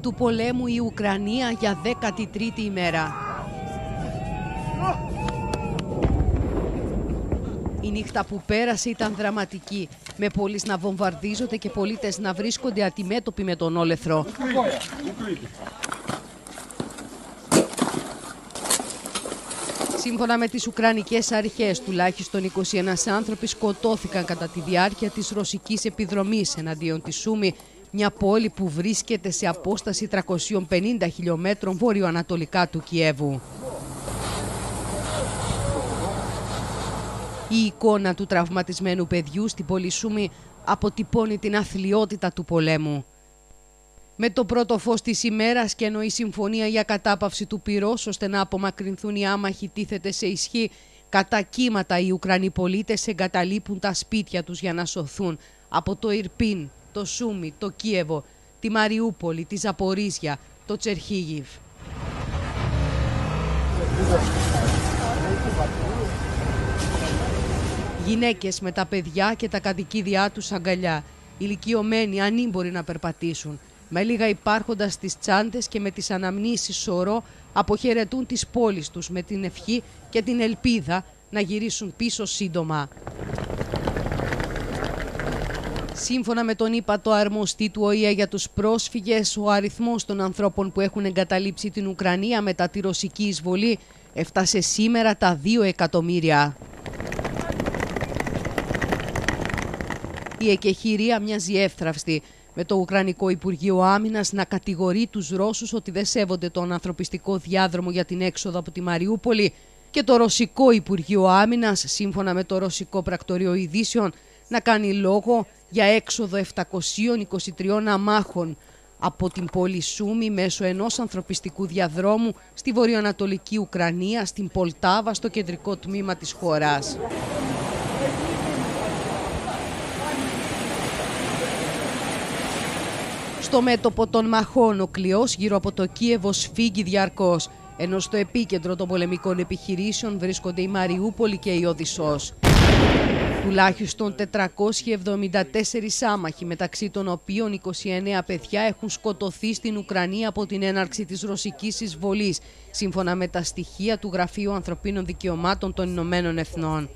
του πολέμου η Ουκρανία για 13η ημέρα. Η νύχτα που πέρασε ήταν δραματική, με πόλεις να βομβαρδίζονται και πολίτες να βρίσκονται αντιμέτωποι με τον όλεθρο. Σύμφωνα με τις Ουκρανικές αρχές, τουλάχιστον 21 άνθρωποι σκοτώθηκαν κατά τη διάρκεια της ρωσικής επιδρομής εναντίον της Σούμη, μια πόλη που βρίσκεται σε απόσταση 350 χιλιόμετρων βόρειο-ανατολικά του Κιέβου. Η εικόνα του τραυματισμένου παιδιού στην πόλη Σούμη αποτυπώνει την αθλειότητα του πολέμου. Με το πρώτο φως της ημέρας και ενώ η συμφωνία για κατάπαυση του πυρός ώστε να απομακρυνθούν οι άμαχοι τίθεται σε ισχύ, κατά κύματα οι Ουκρανοί πολίτες εγκαταλείπουν τα σπίτια τους για να σωθούν από το Ιρπίν, το Σούμι, το Κίεβο, τη Μαριούπολη, τη Ζαπορίζια, το Τσερχίγιβ. Γυναίκες με τα παιδιά και τα κατοικίδια τους αγκαλιά, ηλικιωμένοι ανήμποροι να περπατήσουν, με λίγα υπάρχοντα στις τσάντες και με τις αναμνήσεις σωρό αποχαιρετούν τις πόλεις τους με την ευχή και την ελπίδα να γυρίσουν πίσω σύντομα. Σύμφωνα με τον ύπατο αρμοστή του ΟΗΕ για τους πρόσφυγες, ο αριθμός των ανθρώπων που έχουν εγκαταλείψει την Ουκρανία μετά τη ρωσική εισβολή έφτασε σήμερα τα 2 εκατομμύρια. Η εκεχηρία μοιάζει εύθραυστη με το Ουκρανικό Υπουργείο Άμυνας να κατηγορεί τους Ρώσους ότι δεν σέβονται τον ανθρωπιστικό διάδρομο για την έξοδο από τη Μαριούπολη και το Ρωσικό Υπουργείο Άμυνας, σύμφωνα με το Ρωσικό Πρακτορείο Ειδήσεων, να κάνει λόγο για έξοδο 723 αμάχων από την πόλη Σούμη μέσω ενός ανθρωπιστικού διαδρόμου στη βορειοανατολική Ουκρανία, στην Πολτάβα, στο κεντρικό τμήμα της χώρας. Στο μέτωπο των μαχών ο κλειός γύρω από το Κίεβο σφίγγει διαρκώς, ενώ στο επίκεντρο των πολεμικών επιχειρήσεων βρίσκονται η Μαριούπολη και η Οδυσσός. Τουλάχιστον 474 άμαχοι, μεταξύ των οποίων 29 παιδιά έχουν σκοτωθεί στην Ουκρανία από την έναρξη της ρωσικής εισβολής, σύμφωνα με τα στοιχεία του Γραφείου Ανθρωπίνων Δικαιωμάτων των Ηνωμένων Εθνών.